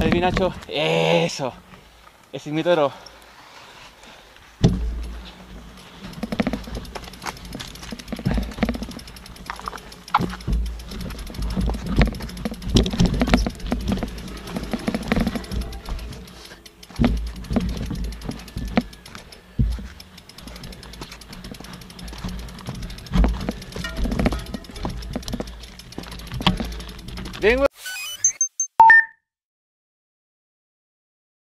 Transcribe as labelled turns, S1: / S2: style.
S1: Adivina, Nacho. Eso. Ese es mi toro. Vengo